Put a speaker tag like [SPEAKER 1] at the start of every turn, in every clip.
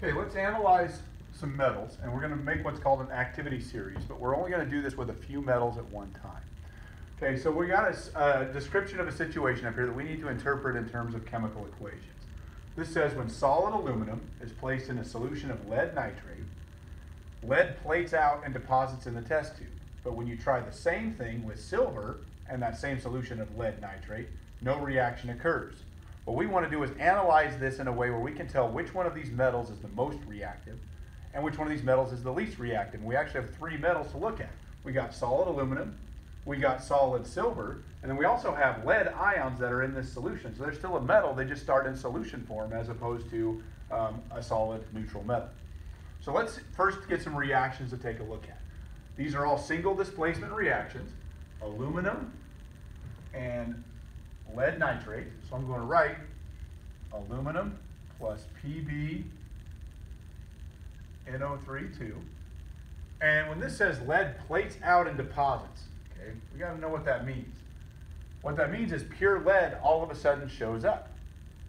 [SPEAKER 1] Okay, let's analyze some metals, and we're going to make what's called an activity series, but we're only going to do this with a few metals at one time. Okay, so we got a, a description of a situation up here that we need to interpret in terms of chemical equations. This says when solid aluminum is placed in a solution of lead nitrate, lead plates out and deposits in the test tube. But when you try the same thing with silver and that same solution of lead nitrate, no reaction occurs. What we want to do is analyze this in a way where we can tell which one of these metals is the most reactive and which one of these metals is the least reactive. We actually have three metals to look at. We got solid aluminum, we got solid silver, and then we also have lead ions that are in this solution. So they're still a metal, they just start in solution form as opposed to um, a solid neutral metal. So let's first get some reactions to take a look at. These are all single displacement reactions, aluminum and lead nitrate. So I'm going to write aluminum plus Pb NO3 2. And when this says lead plates out and deposits, okay, we got to know what that means. What that means is pure lead all of a sudden shows up.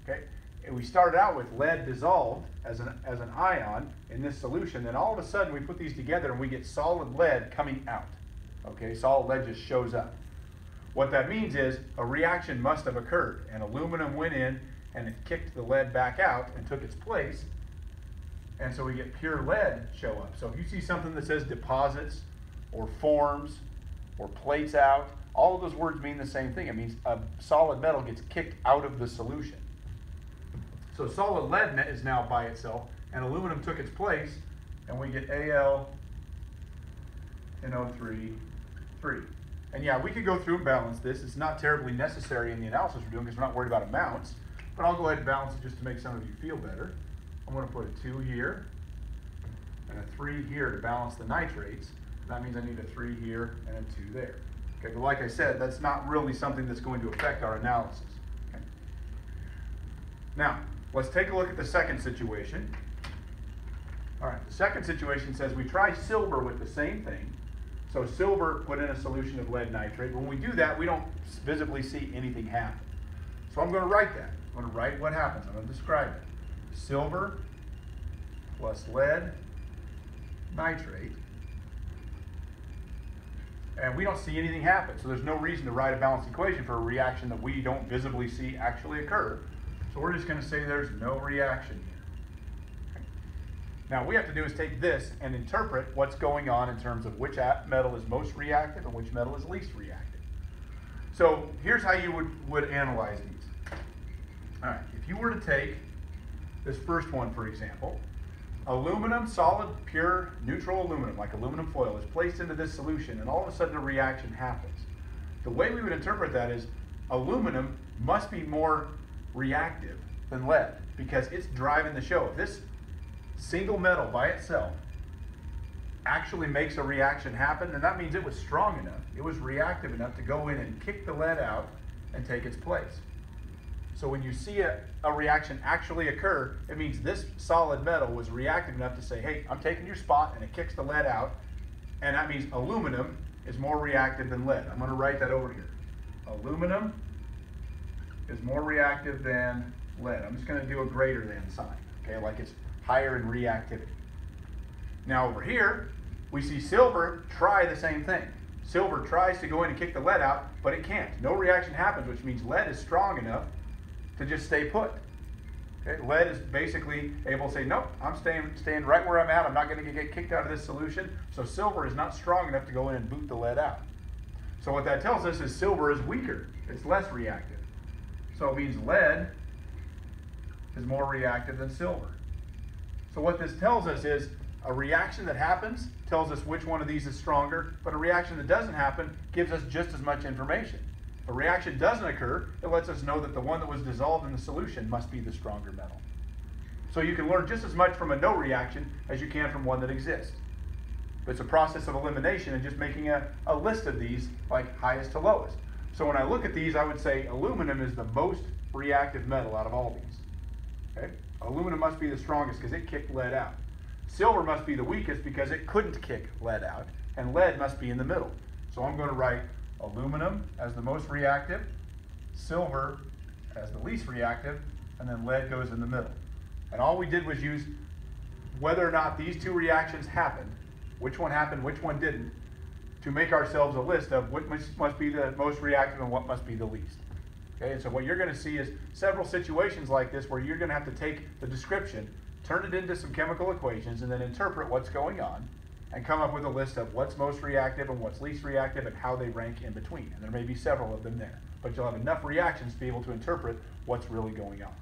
[SPEAKER 1] Okay, and we started out with lead dissolved as an, as an ion in this solution, then all of a sudden we put these together and we get solid lead coming out. Okay, solid lead just shows up. What that means is a reaction must have occurred, and aluminum went in and it kicked the lead back out and took its place, and so we get pure lead show up. So if you see something that says deposits or forms or plates out, all of those words mean the same thing. It means a solid metal gets kicked out of the solution. So solid lead is now by itself, and aluminum took its place, and we get Al NO3 3. And yeah, we could go through and balance this. It's not terribly necessary in the analysis we're doing because we're not worried about amounts. But I'll go ahead and balance it just to make some of you feel better. I'm going to put a 2 here and a 3 here to balance the nitrates. That means I need a 3 here and a 2 there. Okay, but like I said, that's not really something that's going to affect our analysis. Okay. Now, let's take a look at the second situation. All right, the second situation says we try silver with the same thing, so silver put in a solution of lead nitrate. When we do that, we don't visibly see anything happen. So I'm going to write that. I'm going to write what happens. I'm going to describe it. Silver plus lead nitrate. And we don't see anything happen. So there's no reason to write a balanced equation for a reaction that we don't visibly see actually occur. So we're just going to say there's no reaction here. Now, what we have to do is take this and interpret what's going on in terms of which metal is most reactive and which metal is least reactive. So here's how you would, would analyze these. All right, if you were to take this first one, for example, aluminum, solid, pure, neutral aluminum, like aluminum foil, is placed into this solution, and all of a sudden a reaction happens. The way we would interpret that is aluminum must be more reactive than lead because it's driving the show. If this single metal by itself actually makes a reaction happen, and that means it was strong enough, it was reactive enough to go in and kick the lead out and take its place. So when you see a, a reaction actually occur, it means this solid metal was reactive enough to say, hey, I'm taking your spot, and it kicks the lead out, and that means aluminum is more reactive than lead. I'm going to write that over here. Aluminum is more reactive than lead. I'm just going to do a greater than sign, okay, like it's higher in reactivity. Now over here, we see silver try the same thing. Silver tries to go in and kick the lead out, but it can't. No reaction happens, which means lead is strong enough to just stay put. Okay? Lead is basically able to say, nope, I'm staying, staying right where I'm at. I'm not going to get kicked out of this solution. So silver is not strong enough to go in and boot the lead out. So what that tells us is silver is weaker. It's less reactive. So it means lead is more reactive than silver. So what this tells us is a reaction that happens tells us which one of these is stronger, but a reaction that doesn't happen gives us just as much information. If a reaction doesn't occur, it lets us know that the one that was dissolved in the solution must be the stronger metal. So you can learn just as much from a no reaction as you can from one that exists. But it's a process of elimination and just making a, a list of these like highest to lowest. So when I look at these, I would say aluminum is the most reactive metal out of all these. Okay? Aluminum must be the strongest because it kicked lead out. Silver must be the weakest because it couldn't kick lead out. And lead must be in the middle. So I'm going to write aluminum as the most reactive, silver as the least reactive, and then lead goes in the middle. And all we did was use whether or not these two reactions happened, which one happened, which one didn't, to make ourselves a list of what must, must be the most reactive and what must be the least. Okay, and so what you're gonna see is several situations like this where you're gonna have to take the description, turn it into some chemical equations, and then interpret what's going on, and come up with a list of what's most reactive and what's least reactive and how they rank in between. And there may be several of them there, but you'll have enough reactions to be able to interpret what's really going on.